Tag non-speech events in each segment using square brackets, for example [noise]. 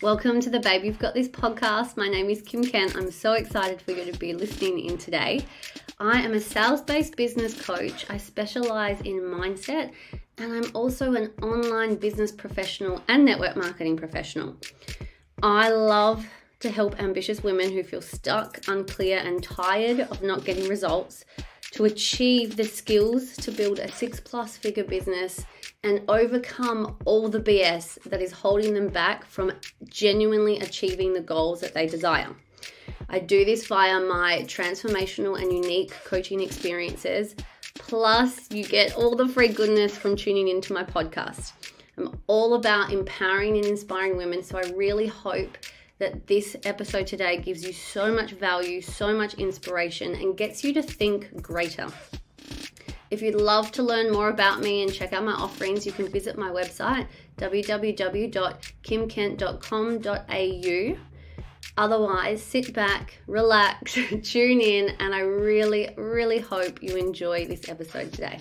Welcome to the Babe You've Got This podcast. My name is Kim Kent. I'm so excited for you to be listening in today. I am a sales based business coach. I specialize in mindset and I'm also an online business professional and network marketing professional. I love to help ambitious women who feel stuck, unclear, and tired of not getting results to achieve the skills to build a six plus figure business and overcome all the BS that is holding them back from genuinely achieving the goals that they desire. I do this via my transformational and unique coaching experiences. Plus, you get all the free goodness from tuning into my podcast. I'm all about empowering and inspiring women, so I really hope that this episode today gives you so much value, so much inspiration, and gets you to think greater. If you'd love to learn more about me and check out my offerings, you can visit my website www.kimkent.com.au. Otherwise, sit back, relax, [laughs] tune in, and I really, really hope you enjoy this episode today.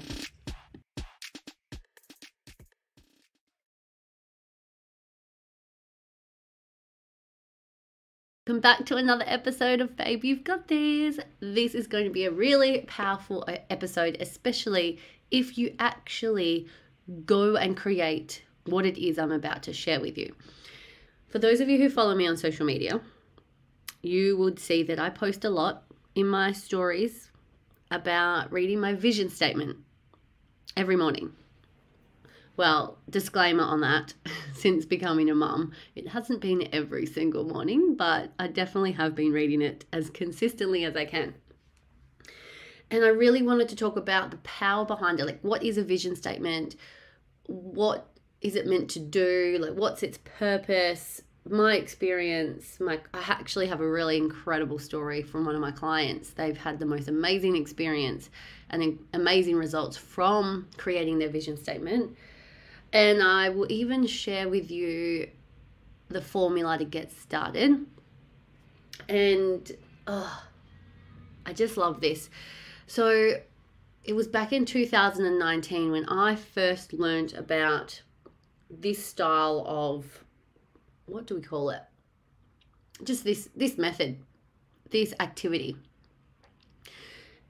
Welcome back to another episode of Babe You've Got This. This is going to be a really powerful episode, especially if you actually go and create what it is I'm about to share with you. For those of you who follow me on social media, you would see that I post a lot in my stories about reading my vision statement every morning. Well, disclaimer on that [laughs] since becoming a mum, it hasn't been every single morning, but I definitely have been reading it as consistently as I can. And I really wanted to talk about the power behind it. Like, what is a vision statement? What is it meant to do? Like, what's its purpose? My experience, my I actually have a really incredible story from one of my clients. They've had the most amazing experience and amazing results from creating their vision statement and I will even share with you the formula to get started. And oh, I just love this. So it was back in 2019 when I first learned about this style of what do we call it? Just this this method, this activity.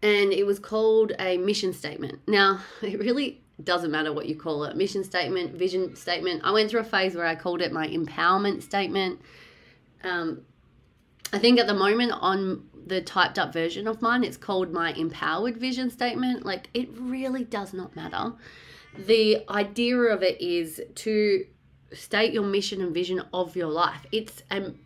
And it was called a mission statement. Now, [laughs] it really doesn't matter what you call it mission statement, vision statement. I went through a phase where I called it my empowerment statement. Um, I think at the moment on the typed up version of mine, it's called my empowered vision statement. Like it really does not matter. The idea of it is to state your mission and vision of your life. It's um,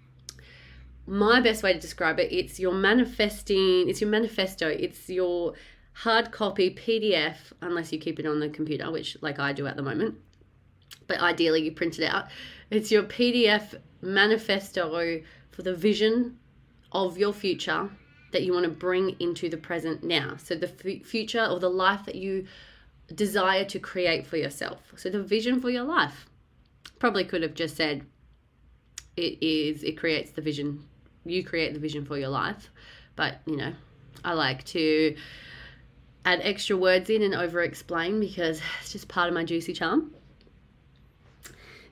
my best way to describe it. It's your manifesting. It's your manifesto. It's your hard copy PDF, unless you keep it on the computer, which like I do at the moment. But ideally, you print it out. It's your PDF manifesto for the vision of your future that you want to bring into the present now. So, the f- future or the life that you desire to create for yourself. So, the vision for your life. Probably could have just said, it is, it creates the vision. You create the vision for your life. But, you know, I like to add extra words in and over explain because it's just part of my juicy charm.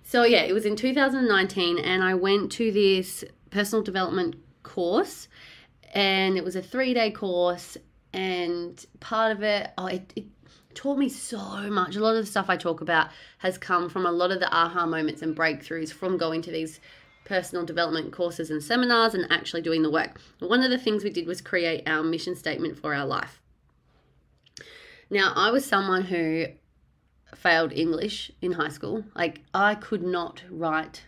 So, yeah, it was in 2019, and I went to this personal development course, and it was a three day course. And part of it, oh, it, it taught me so much. A lot of the stuff I talk about has come from a lot of the aha moments and breakthroughs from going to these personal development courses and seminars and actually doing the work. One of the things we did was create our mission statement for our life. Now, I was someone who failed English in high school. Like, I could not write.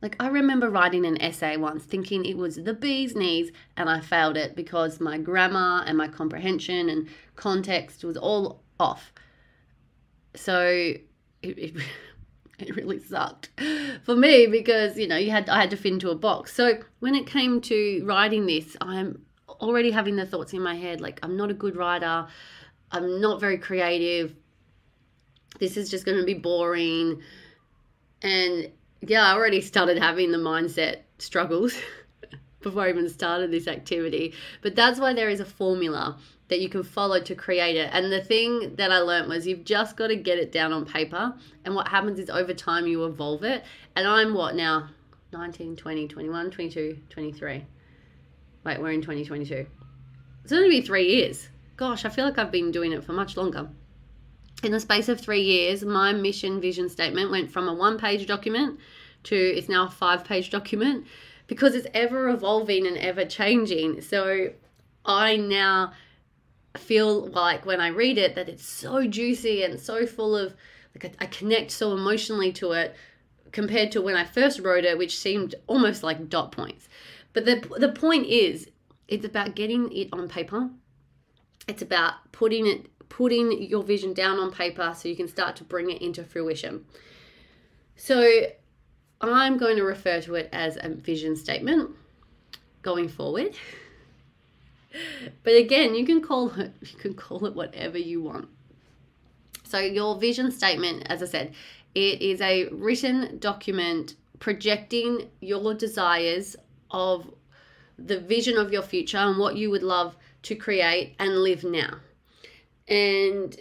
Like, I remember writing an essay once thinking it was the bee's knees, and I failed it because my grammar and my comprehension and context was all off. So, it, it, [laughs] it really sucked for me because you know you had I had to fit into a box. So when it came to writing this, I'm already having the thoughts in my head like I'm not a good writer. I'm not very creative. This is just going to be boring. And yeah, I already started having the mindset struggles [laughs] before I even started this activity. But that's why there is a formula that you can follow to create it. And the thing that I learned was you've just got to get it down on paper. And what happens is over time you evolve it. And I'm what now? 19, 20, 21, 22, 23. Wait, we're in 2022. It's only been three years. Gosh, I feel like I've been doing it for much longer. In the space of three years, my mission vision statement went from a one page document to it's now a five page document because it's ever evolving and ever changing. So I now feel like when I read it that it's so juicy and so full of like I, I connect so emotionally to it compared to when I first wrote it, which seemed almost like dot points. But the the point is, it's about getting it on paper. It's about putting it putting your vision down on paper so you can start to bring it into fruition. So I'm going to refer to it as a vision statement going forward. [laughs] But again, you can call it [laughs] you can call it whatever you want. So your vision statement, as I said, it is a written document projecting your desires of the vision of your future and what you would love to create and live now. And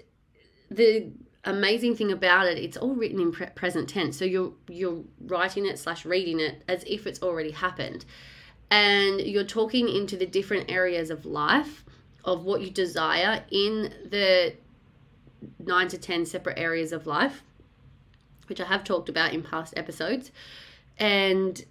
the amazing thing about it, it's all written in pre- present tense. So you're you're writing it slash reading it as if it's already happened, and you're talking into the different areas of life of what you desire in the nine to ten separate areas of life, which I have talked about in past episodes, and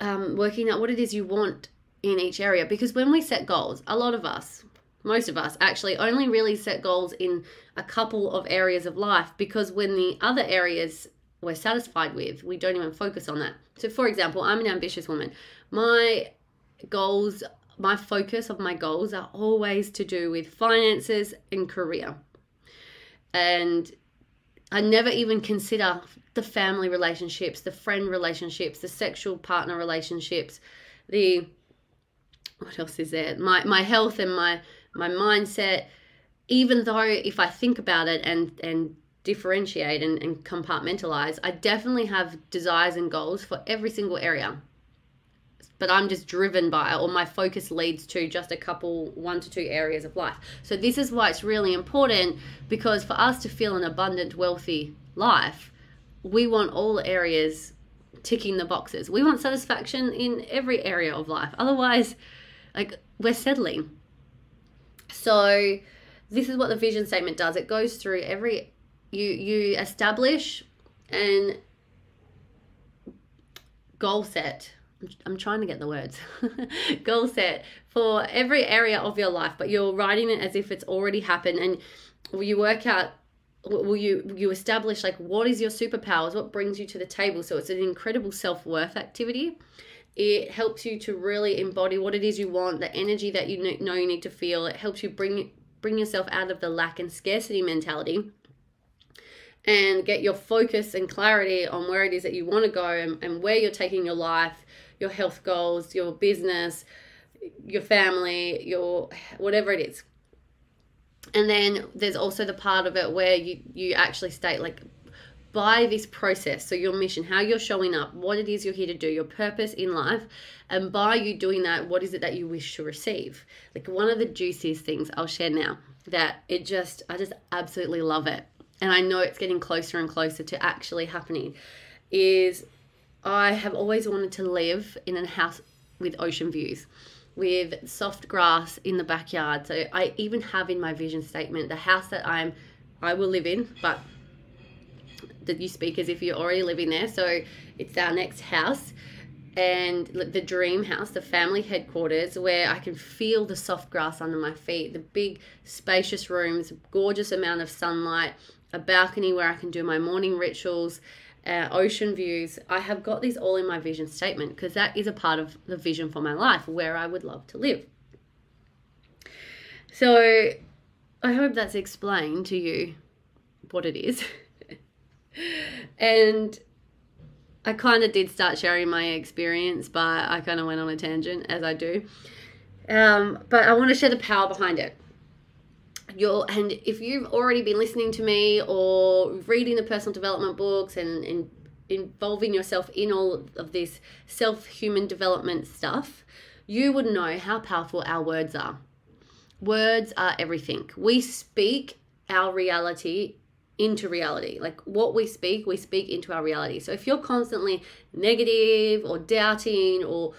um, working out what it is you want in each area. Because when we set goals, a lot of us, most of us actually only really set goals in a couple of areas of life because when the other areas we're satisfied with, we don't even focus on that. So, for example, I'm an ambitious woman. My goals, my focus of my goals are always to do with finances and career. And I never even consider the family relationships, the friend relationships, the sexual partner relationships, the what else is there? My my health and my my mindset, even though if I think about it and and differentiate and, and compartmentalize, I definitely have desires and goals for every single area. But I'm just driven by, or my focus leads to just a couple, one to two areas of life. So, this is why it's really important because for us to feel an abundant, wealthy life, we want all areas ticking the boxes. We want satisfaction in every area of life. Otherwise, like, we're settling so this is what the vision statement does. It goes through every you you establish and goal set. I'm trying to get the words. [laughs] goal set for every area of your life, but you're writing it as if it's already happened and you work out will you you establish like what is your superpowers what brings you to the table so it's an incredible self-worth activity it helps you to really embody what it is you want, the energy that you know you need to feel. It helps you bring bring yourself out of the lack and scarcity mentality and get your focus and clarity on where it is that you want to go and, and where you're taking your life, your health goals, your business, your family, your whatever it is. And then there's also the part of it where you you actually state like by this process. So, your mission, how you're showing up, what it is you're here to do, your purpose in life. And by you doing that, what is it that you wish to receive? Like, one of the juiciest things I'll share now that it just, I just absolutely love it. And I know it's getting closer and closer to actually happening is I have always wanted to live in a house with ocean views with soft grass in the backyard. So I even have in my vision statement the house that I'm I will live in, but that you speak as if you're already living there. So it's our next house and the dream house, the family headquarters, where I can feel the soft grass under my feet, the big spacious rooms, gorgeous amount of sunlight, a balcony where I can do my morning rituals, uh, ocean views. I have got these all in my vision statement because that is a part of the vision for my life where I would love to live. So I hope that's explained to you what it is. [laughs] and I kind of did start sharing my experience, but I kind of went on a tangent as I do. Um, but I want to share the power behind it. Your and if you've already been listening to me or reading the personal development books and, and involving yourself in all of this self human development stuff, you would know how powerful our words are. Words are everything. We speak our reality into reality. Like what we speak, we speak into our reality. So if you're constantly negative or doubting or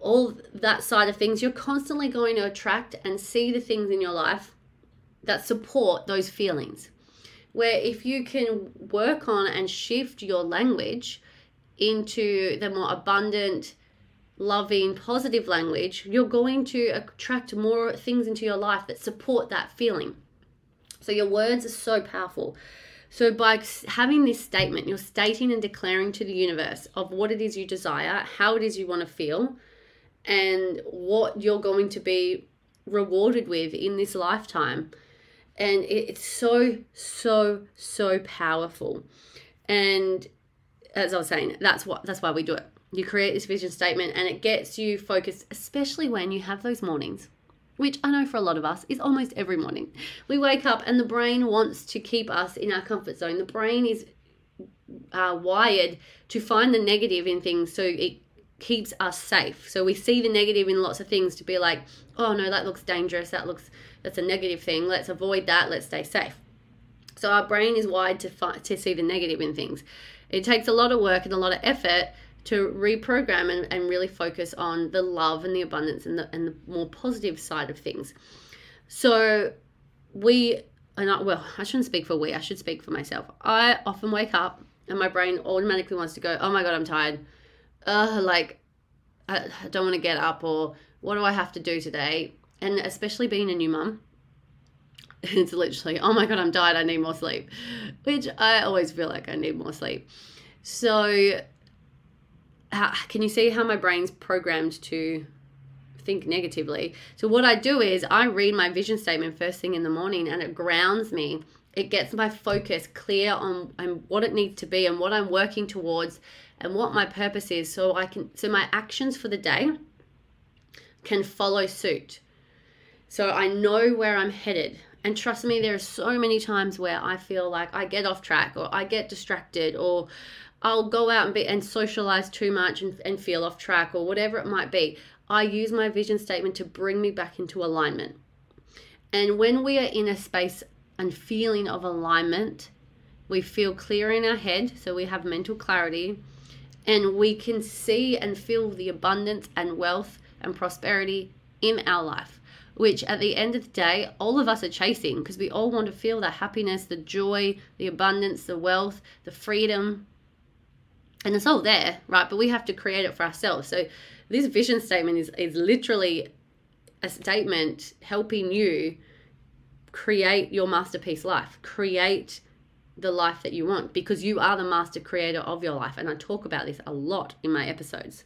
all that side of things, you're constantly going to attract and see the things in your life that support those feelings. Where if you can work on and shift your language into the more abundant, loving, positive language, you're going to attract more things into your life that support that feeling. So your words are so powerful. So by having this statement, you're stating and declaring to the universe of what it is you desire, how it is you want to feel, and what you're going to be rewarded with in this lifetime. And it's so, so, so powerful. And as I was saying, that's what that's why we do it. You create this vision statement and it gets you focused, especially when you have those mornings which I know for a lot of us is almost every morning. We wake up and the brain wants to keep us in our comfort zone. The brain is uh, wired to find the negative in things so it keeps us safe. So we see the negative in lots of things to be like, oh no, that looks dangerous. That looks, that's a negative thing. Let's avoid that. Let's stay safe. So our brain is wired to, fi- to see the negative in things. It takes a lot of work and a lot of effort to reprogram and, and really focus on the love and the abundance and the, and the more positive side of things. So we, and I, well, I shouldn't speak for we, I should speak for myself. I often wake up and my brain automatically wants to go, oh my God, I'm tired. Uh, like, I, I don't want to get up or what do I have to do today? And especially being a new mum, [laughs] it's literally, oh my God, I'm tired. I need more sleep, which I always feel like I need more sleep. So can you see how my brain's programmed to think negatively? So what I do is I read my vision statement first thing in the morning and it grounds me. It gets my focus clear on, on what it needs to be and what I'm working towards and what my purpose is so I can so my actions for the day can follow suit. So I know where I'm headed. And trust me, there are so many times where I feel like I get off track or I get distracted or I'll go out and be and socialize too much and, and feel off track or whatever it might be. I use my vision statement to bring me back into alignment. And when we are in a space and feeling of alignment, we feel clear in our head, so we have mental clarity, and we can see and feel the abundance and wealth and prosperity in our life, which at the end of the day, all of us are chasing because we all want to feel the happiness, the joy, the abundance, the wealth, the freedom, and it's all there, right? But we have to create it for ourselves. So this vision statement is, is literally a statement helping you create your masterpiece life, create the life that you want because you are the master creator of your life. And I talk about this a lot in my episodes.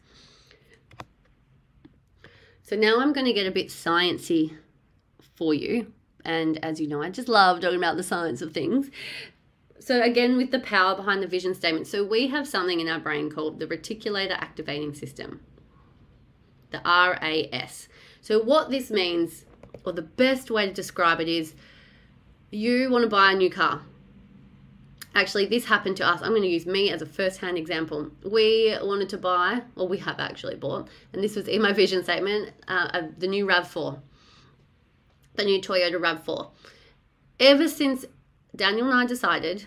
So now I'm going to get a bit sciencey for you. And as you know, I just love talking about the science of things. So again, with the power behind the vision statement, so we have something in our brain called the reticular activating system, the RAS. So what this means, or the best way to describe it is, you want to buy a new car. Actually, this happened to us. I'm going to use me as a first-hand example. We wanted to buy, or we have actually bought, and this was in my vision statement, uh, the new RAV4, the new Toyota RAV4. Ever since Daniel and I decided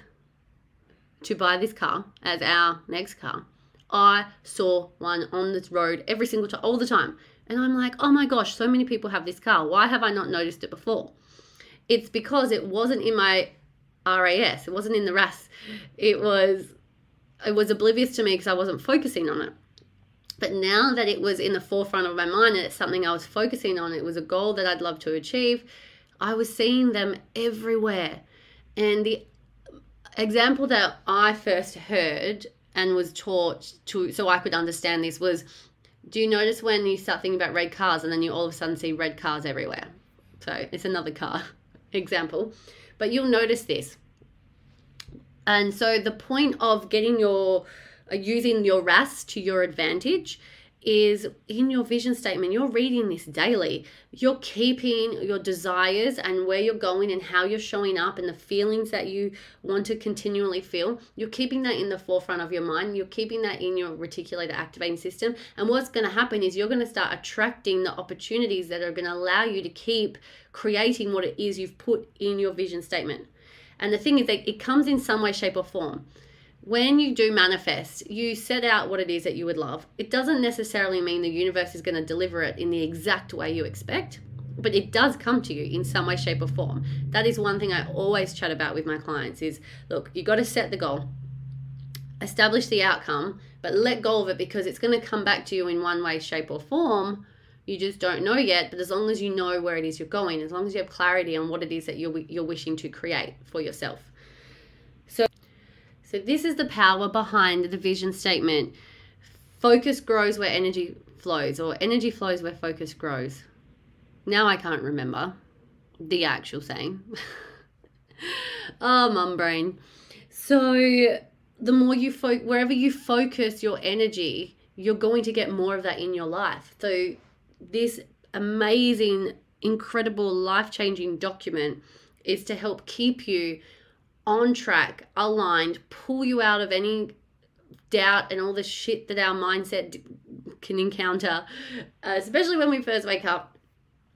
to buy this car as our next car, I saw one on this road every single time, all the time. And I'm like, oh my gosh, so many people have this car. Why have I not noticed it before? It's because it wasn't in my RAS. It wasn't in the RAS. It was it was oblivious to me because I wasn't focusing on it. But now that it was in the forefront of my mind and it's something I was focusing on, it was a goal that I'd love to achieve. I was seeing them everywhere. And the example that I first heard and was taught to so I could understand this was do you notice when you start thinking about red cars and then you all of a sudden see red cars everywhere? So it's another car [laughs] example. But you'll notice this. And so the point of getting your uh, using your RAS to your advantage is in your vision statement, you're reading this daily. You're keeping your desires and where you're going and how you're showing up and the feelings that you want to continually feel. You're keeping that in the forefront of your mind. You're keeping that in your reticular activating system. And what's going to happen is you're going to start attracting the opportunities that are going to allow you to keep creating what it is you've put in your vision statement. And the thing is that it comes in some way, shape, or form. When you do manifest, you set out what it is that you would love. It doesn't necessarily mean the universe is going to deliver it in the exact way you expect, but it does come to you in some way, shape, or form. That is one thing I always chat about with my clients is look, you got to set the goal, establish the outcome, but let go of it because it's going to come back to you in one way, shape, or form you just don't know yet but as long as you know where it is you're going as long as you have clarity on what it is that you're, you're wishing to create for yourself so this is the power behind the vision statement. Focus grows where energy flows or energy flows where focus grows. Now i can't remember the actual saying. Oh [laughs] mum brain. So the more you fo- wherever you focus your energy you're going to get more of that in your life. So this amazing, incredible, life changing document is to help keep you on track, aligned, pull you out of any doubt and all the shit that our mindset can encounter, uh, especially when we first wake up.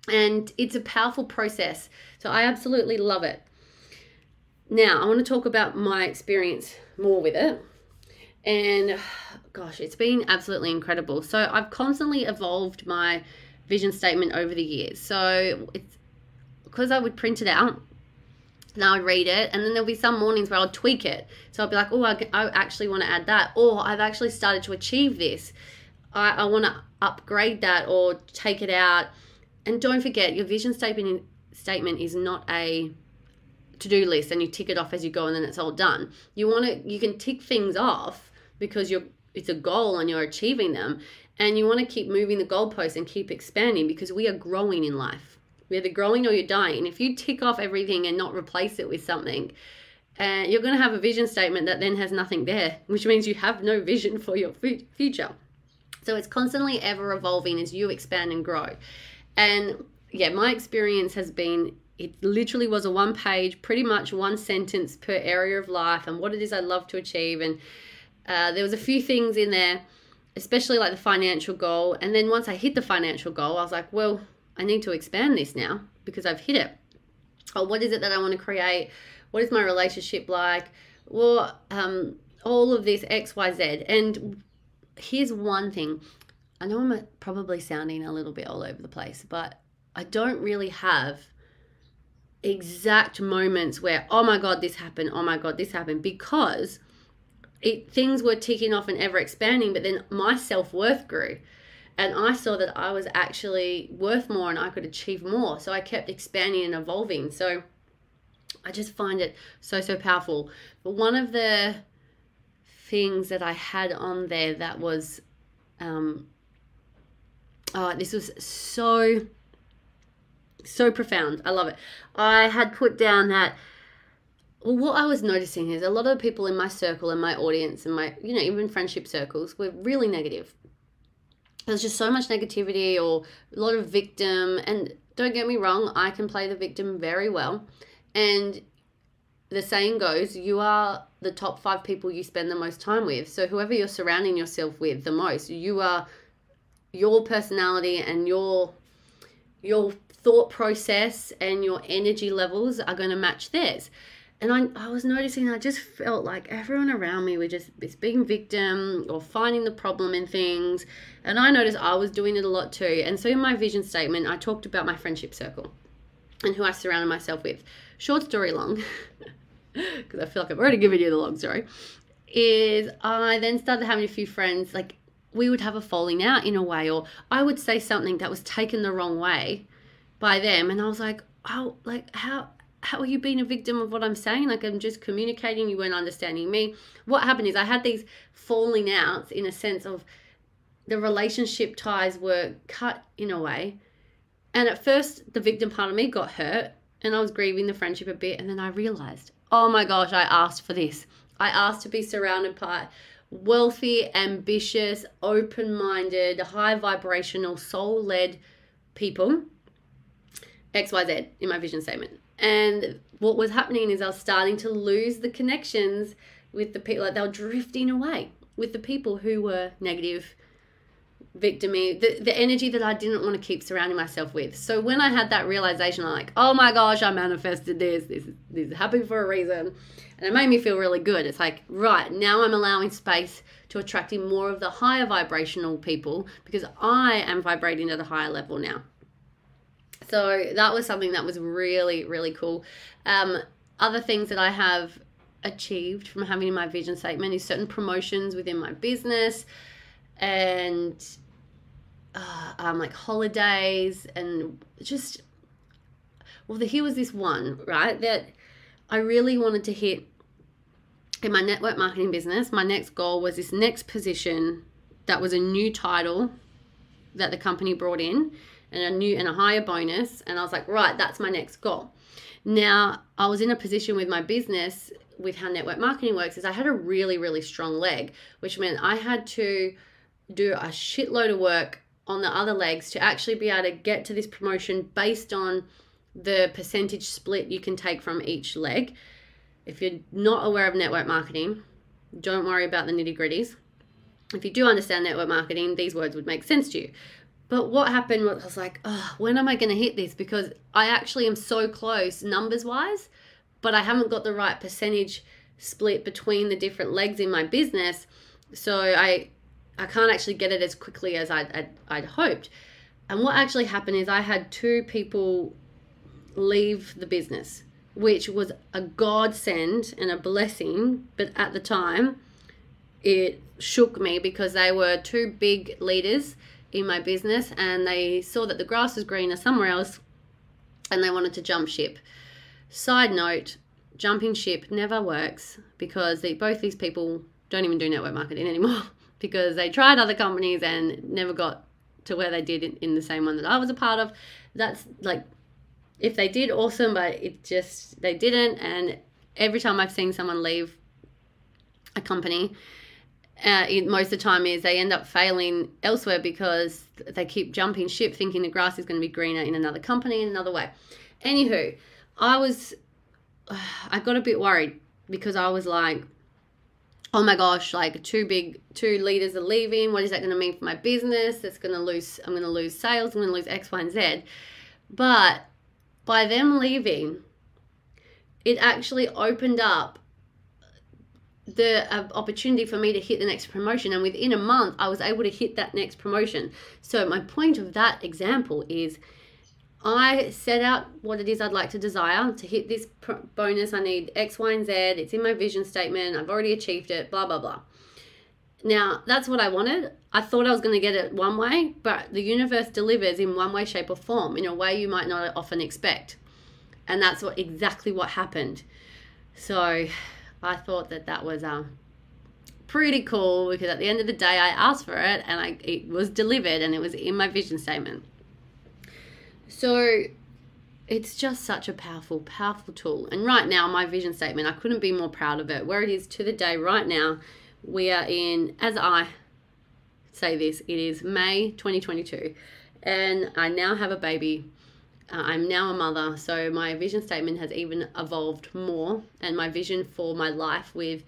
And it's a powerful process. So I absolutely love it. Now, I want to talk about my experience more with it. And gosh, it's been absolutely incredible. So I've constantly evolved my vision statement over the years. So it's because I would print it out and I would read it, and then there'll be some mornings where I'll tweak it. So I'll be like, oh, I, I actually want to add that, or I've actually started to achieve this. I, I want to upgrade that or take it out. And don't forget, your vision statement statement is not a to-do list and you tick it off as you go and then it's all done. You want to you can tick things off because you're it's a goal and you're achieving them and you want to keep moving the goalposts and keep expanding because we are growing in life. We're either growing or you're dying. If you tick off everything and not replace it with something, uh, you're going to have a vision statement that then has nothing there, which means you have no vision for your future. So it's constantly ever evolving as you expand and grow. And yeah, my experience has been it literally was a one page, pretty much one sentence per area of life and what it is I love to achieve. And uh, there was a few things in there, especially like the financial goal. And then once I hit the financial goal, I was like, well, I need to expand this now because I've hit it. Oh, what is it that I want to create? What is my relationship like? Well, um, all of this X, Y, Z. And here's one thing. I know I'm probably sounding a little bit all over the place, but I don't really have exact moments where, oh my God, this happened, oh my God, this happened, because it, things were ticking off and ever expanding, but then my self worth grew. And I saw that I was actually worth more and I could achieve more. So I kept expanding and evolving. So I just find it so, so powerful. But one of the things that I had on there that was, um, oh, this was so, so profound. I love it. I had put down that well, what I was noticing is a lot of people in my circle and my audience and my, you know, even friendship circles were really negative. There's just so much negativity or a lot of victim. And don't get me wrong, I can play the victim very well. And the saying goes, you are the top five people you spend the most time with. So whoever you're surrounding yourself with the most, you are your personality and your your thought process and your energy levels are going to match theirs and I, I was noticing I just felt like everyone around me were just this being victim or finding the problem in things. And I noticed I was doing it a lot too. And so in my vision statement, I talked about my friendship circle and who I surrounded myself with. Short story long, [laughs] because I feel like I've already given you the long story, is I then started having a few friends, like we would have a falling out in a way, or I would say something that was taken the wrong way by them. And I was like, oh, like how how are you being a victim of what I'm saying? Like I'm just communicating, you weren't understanding me. What happened is I had these falling outs in a sense of the relationship ties were cut in a way. And at first the victim part of me got hurt and I was grieving the friendship a bit and then I realized, oh my gosh, I asked for this. I asked to be surrounded by wealthy, ambitious, open-minded, high vibrational, soul-led people. XYZ in my vision statement. And what was happening is I was starting to lose the connections with the people, like they were drifting away with the people who were negative, victimy, the, the energy that I didn't want to keep surrounding myself with. So when I had that realization, I'm like, oh my gosh, I manifested this. This, this is happening for a reason. And it made me feel really good. It's like, right, now I'm allowing space to attracting more of the higher vibrational people because I am vibrating at a higher level now. So that was something that was really, really cool. Um, other things that I have achieved from having my vision statement is certain promotions within my business and uh, um, like holidays and just well the, here was this one right that i really wanted to hit in my network marketing business my next goal was this next position that was a new title that the company brought in and a new and a higher bonus and i was like right that's my next goal now i was in a position with my business with how network marketing works is i had a really really strong leg which meant i had to do a shitload of work on the other legs to actually be able to get to this promotion based on the percentage split you can take from each leg. If you're not aware of network marketing, don't worry about the nitty gritties. If you do understand network marketing, these words would make sense to you. But what happened was I was like, oh, when am I going to hit this? Because I actually am so close numbers wise, but I haven't got the right percentage split between the different legs in my business. So I I can't actually get it as quickly as I'd, I'd, I'd hoped. And what actually happened is I had two people leave the business, which was a godsend and a blessing. But at the time, it shook me because they were two big leaders in my business and they saw that the grass was greener somewhere else and they wanted to jump ship. Side note, jumping ship never works because they, both these people don't even do network marketing [laughs] anymore. because they tried other companies and never got to where they did in, in the same one that I was a part of. That's like, if they did, awesome, but it just, they didn't. And every time I've seen someone leave a company, uh, most of the time is they end up failing elsewhere because they keep jumping ship thinking the grass is going to be greener in another company in another way. Anywho, I was, [sighs] I got a bit worried because I was like, oh my gosh, like two big two leaders are leaving. What is that going to mean for my business? That's going to lose. I'm going to lose sales. I'm going to lose X, Y, and Z. But by them leaving, it actually opened up the uh, opportunity for me to hit the next promotion and within a month i was able to hit that next promotion so my point of that example is I set out what it is I'd like to desire to hit this bonus. I need X, Y, and Z. It's in my vision statement. I've already achieved it, blah, blah, blah. Now, that's what I wanted. I thought I was going to get it one way, but the universe delivers in one way, shape, or form, in a way you might not often expect. And that's what exactly what happened. So I thought that that was um, pretty cool because at the end of the day, I asked for it and I, it was delivered and it was in my vision statement. So it's just such a powerful, powerful tool. And right now, my vision statement, I couldn't be more proud of it. Where it is to the day right now, we are in, as I say this, it is May 2022. And I now have a baby. Uh, I'm now a mother. So my vision statement has even evolved more. And my vision for my life with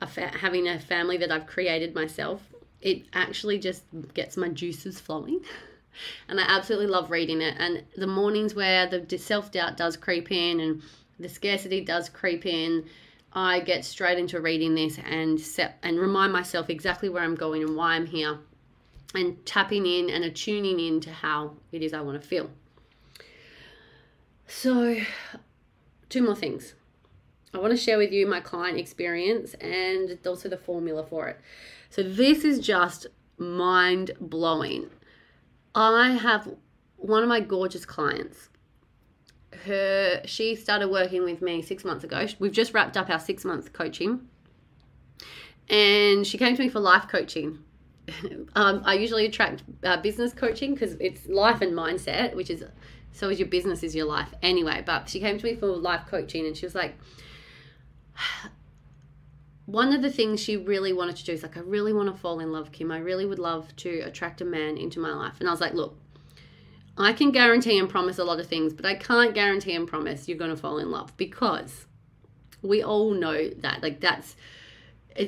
a fa- having a family that I've created myself, it actually just gets my juices flowing. [laughs] and I absolutely love reading it. And the mornings where the self doubt does creep in and the scarcity does creep in, I get straight into reading this and set and remind myself exactly where I'm going and why I'm here, and tapping in and attuning in to how it is I want to feel. So, two more things. I want to share with you my client experience and also the formula for it. So, this is just mind blowing. I have one of my gorgeous clients. Her she started working with me six months ago. We've just wrapped up our six month coaching, and she came to me for life coaching. [laughs] um, I usually attract uh, business coaching because it's life and mindset, which is so is your business is your life anyway. But she came to me for life coaching, and she was like, [sighs] one of the things she really wanted to do is like, I really want to fall in love, Kim. I really would love to attract a man into my life. And I was like, look, I can guarantee and promise a lot of things, but I can't guarantee and promise you're going to fall in love because we all know that. Like, that's,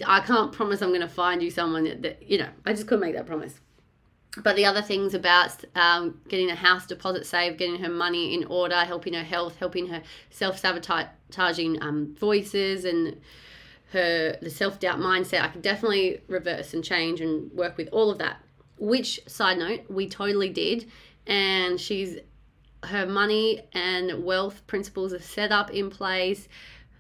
I can't promise I'm going to find you someone that, that, you know, I just couldn't make that promise. But the other things about um, getting a house deposit saved, getting her money in order, helping her health, helping her self sabotaging um, voices, and her the self doubt mindset, I could definitely reverse and change and work with all of that. Which side note, we totally did, and she's her money and wealth principles are set up in place.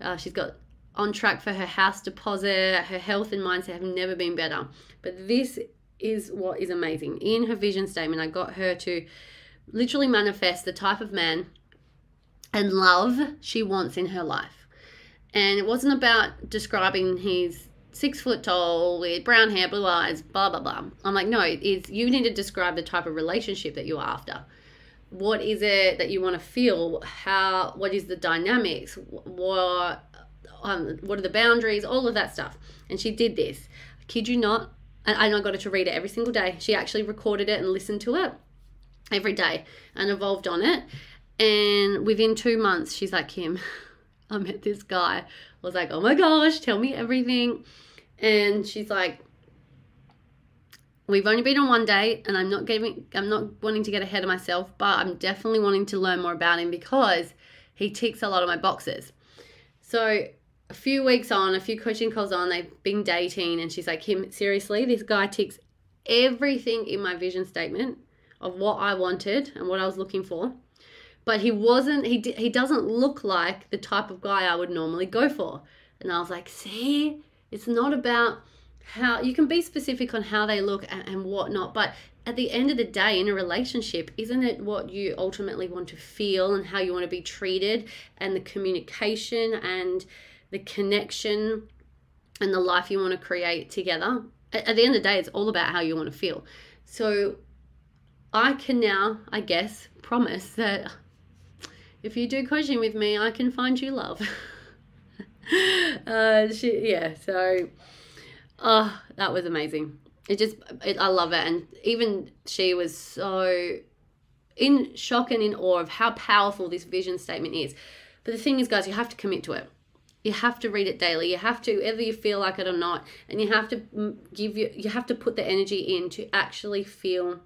Uh, she's got on track for her house deposit. Her health and mindset have never been better. But this is what is amazing. In her vision statement, I got her to literally manifest the type of man and love she wants in her life. And it wasn't about describing his six foot tall with brown hair, blue eyes, blah, blah, blah. I'm like, no, it's you need to describe the type of relationship that you're after. What is it that you want to feel? How, what is the dynamics? What, um, what are the boundaries? All of that stuff. And she did this. I kid you not, and I got her to read it every single day. She actually recorded it and listened to it every day and evolved on it. And within two months, she's like, Kim, [laughs] I met this guy. I was like, oh my gosh, tell me everything. And she's like, we've only been on one date and I'm not giving I'm not wanting to get ahead of myself, but I'm definitely wanting to learn more about him because he ticks a lot of my boxes. So a few weeks on, a few coaching calls on, they've been dating, and she's like, Kim, seriously, this guy ticks everything in my vision statement of what I wanted and what I was looking for. But he wasn't, he, he doesn't look like the type of guy I would normally go for. And I was like, see, it's not about how you can be specific on how they look and, and whatnot, but at the end of the day, in a relationship, isn't it what you ultimately want to feel and how you want to be treated and the communication and the connection and the life you want to create together. At, the end of the day, it's all about how you want to feel. So I can now, I guess, promise that if you do coaching with me, I can find you love. [laughs] uh, she, yeah, so oh, that was amazing. It just, it, I love it. And even she was so in shock and in awe of how powerful this vision statement is. But the thing is, guys, you have to commit to it you have to read it daily. You have to whether you feel like it or not and you have to give you you have to put the energy in to actually feel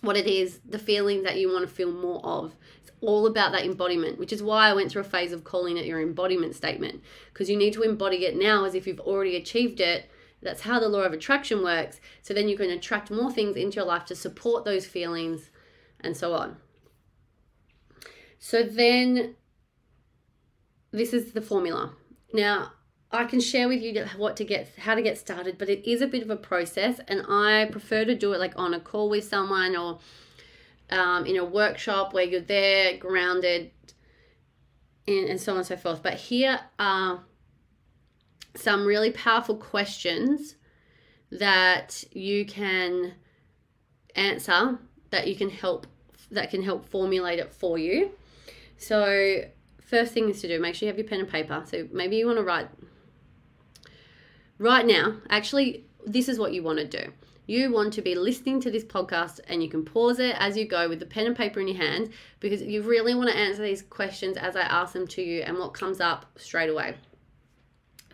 what it is the feeling that you want to feel more of. It's all about that embodiment which is why i went through a phase of calling it your embodiment statement because you need to embody it now as if you've already achieved it. That's how the law of attraction works. So then you can attract more things into your life to support those feelings and so on. So then this is the formula. Now, I can share with you what to get how to get started, but it is a bit of a process, and I prefer to do it like on a call with someone or um, in a workshop where you're there, grounded, and, and so on and so forth. But here are some really powerful questions that you can answer that you can help that can help formulate it for you. So first thing is to do, make sure you have your pen and paper. So maybe you want to write right now. Actually, this is what you want to do. You want to be listening to this podcast and you can pause it as you go with the pen and paper in your hand because you really want to answer these questions as I ask them to you and what comes up straight away.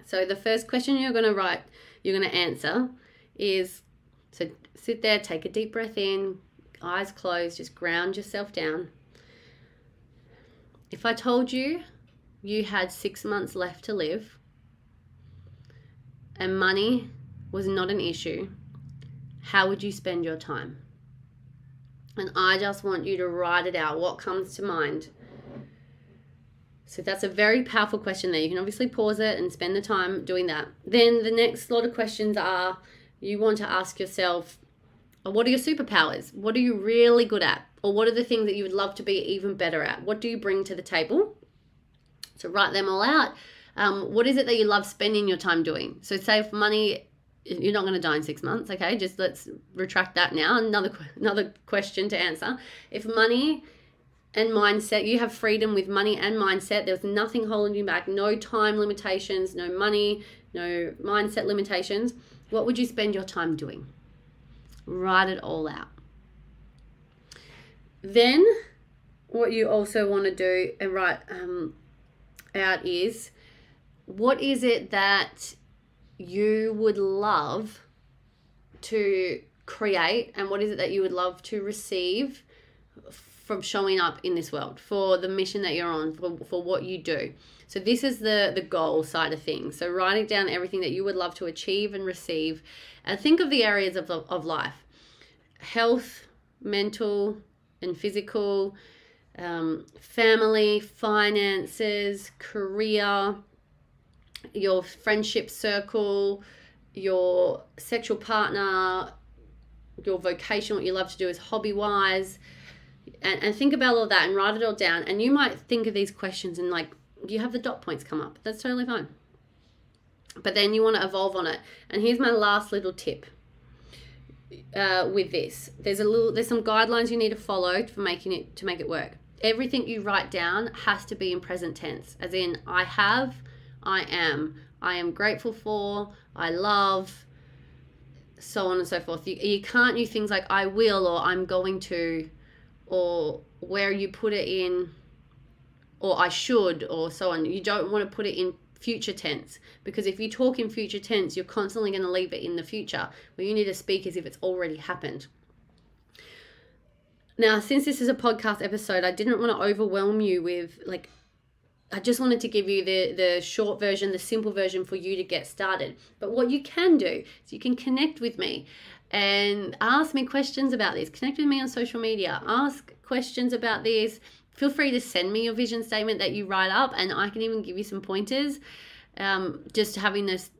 So the first question you're going to write, you're going to answer is so sit there, take a deep breath in, eyes closed, just ground yourself down. If I told you you had six months left to live and money was not an issue, how would you spend your time? And I just want you to write it out. What comes to mind? So that's a very powerful question there. You can obviously pause it and spend the time doing that. Then the next lot of questions are you want to ask yourself, what are your superpowers? What are you really good at? Or what are the things that you would love to be even better at? What do you bring to the table? So write them all out. Um, what is it that you love spending your time doing? So save money. You're not going to die in six months, okay? Just let's retract that now. Another another question to answer: If money and mindset, you have freedom with money and mindset. There's nothing holding you back. No time limitations. No money. No mindset limitations. What would you spend your time doing? Write it all out. Then, what you also want to do and write um, out is what is it that you would love to create and what is it that you would love to receive from showing up in this world for the mission that you're on for, for what you do? So this is the the goal side of things. So writing down everything that you would love to achieve and receive and think of the areas of, of life. Health mental and physical um, family finances career your friendship circle your sexual partner your vocation what you love to do is hobby wise and, and think about all that and write it all down. And you might think of these questions and like you have the dot points come up. That's totally fine. But then you want to evolve on it. And here's my last little tip. Uh, with this, there's a little, there's some guidelines you need to follow for making it to make it work. Everything you write down has to be in present tense, as in I have, I am, I am grateful for, I love, so on and so forth. You, you can't use things like I will or I'm going to or where you put it in or I should or so on. You don't want to put it in future tense because if you talk in future tense, you're constantly going to leave it in the future where you need to speak as if it's already happened. Now, since this is a podcast episode, I didn't want to overwhelm you with like I just wanted to give you the the short version, the simple version for you to get started. But what you can do is you can connect with me and ask me questions about this. Connect with me on social media. Ask questions about this. Feel free to send me your vision statement that you write up, and I can even give you some pointers. Um, just having this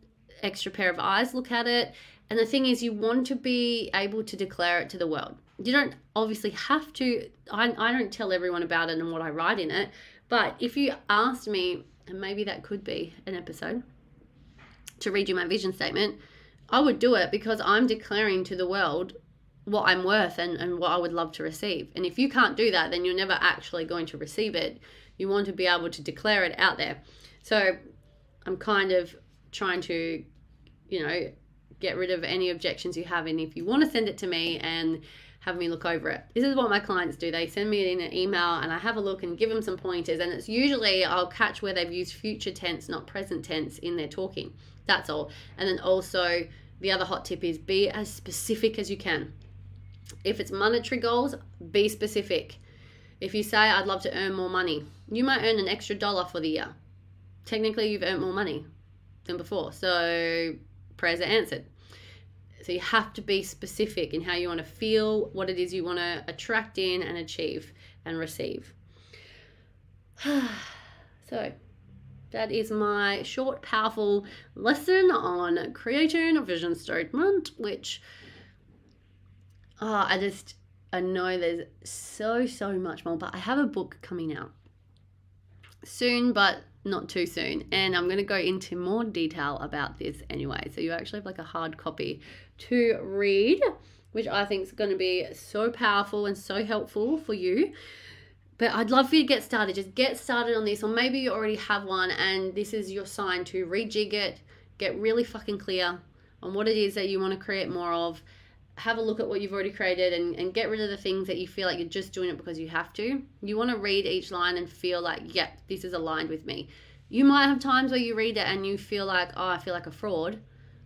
extra pair of eyes look at it. And the thing is, you want to be able to declare it to the world. You don't obviously have to, I, I don't tell everyone about it and what I write in it. But if you asked me, and maybe that could be an episode, to read you my vision statement, I would do it because I'm declaring to the world what I'm worth and, and what I would love to receive. And if you can't do that, then you're never actually going to receive it. You want to be able to declare it out there. So I'm kind of trying to, you know, get rid of any objections you have. And if you want to send it to me and have me look over it. This is what my clients do. They send me in an email and I have a look and give them some pointers. And it's usually I'll catch where they've used future tense, not present tense, in their talking. That's all. And then also, the other hot tip is be as specific as you can. If it's monetary goals, be specific. If you say, I'd love to earn more money, you might earn an extra dollar for the year. Technically, you've earned more money than before. So, prayers are answered. So, you have to be specific in how you want to feel, what it is you want to attract in and achieve and receive. [sighs] so, that is my short, powerful lesson on creating a vision statement, which oh, I just I know there's so so much more, but I have a book coming out soon, but not too soon, and I'm going to go into more detail about this anyway. So you actually have like a hard copy to read, which I think is going to be so powerful and so helpful for you. But I'd love for you to get started. Just get started on this, or maybe you already have one and this is your sign to rejig it, get really fucking clear on what it is that you want to create more of. Have a look at what you've already created and, and get rid of the things that you feel like you're just doing it because you have to. You want to read each line and feel like, yeah, this is aligned with me. You might have times where you read it and you feel like, oh, I feel like a fraud.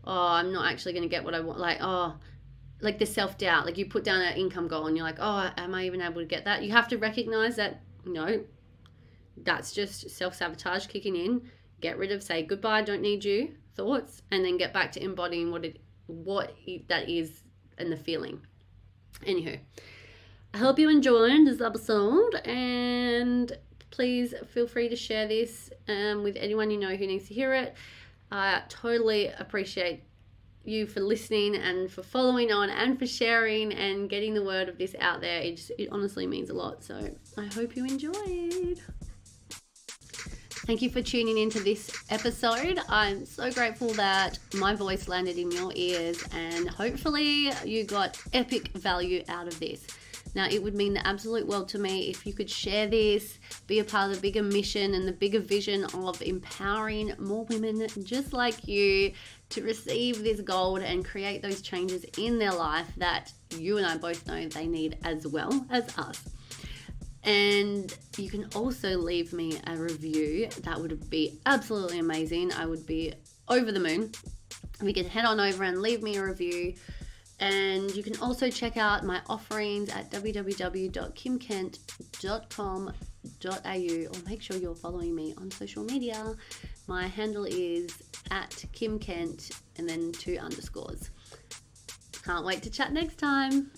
Oh, I'm not actually going to get what I want. Like, oh, like the self doubt. Like you put down an income goal and you're like, oh, am I even able to get that? You have to recognize that no, that's just self sabotage kicking in. Get rid of, say goodbye, don't need you thoughts, and then get back to embodying what it what that is and the feeling. Anywho, I hope you enjoyed this episode and please feel free to share this um, with anyone you know who needs to hear it. I totally appreciate you for listening and for following on and for sharing and getting the word of this out there. It, just, it honestly means a lot. So I hope you enjoyed. Thank you for tuning into this episode. I'm so grateful that my voice landed in your ears and hopefully you got epic value out of this. Now, it would mean the absolute world to me if you could share this, be a part of the bigger mission and the bigger vision of empowering more women just like you to receive this gold and create those changes in their life that you and I both know they need as well as us. And you can also leave me a review. That would be absolutely amazing. I would be over the moon. You could head on over and leave me a review And you can also check out my offerings at www.kimkent.com.au or make sure you're following me on social media. My handle is at Kim Kent and then two underscores. Can't wait to chat next time.